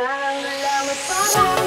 Sun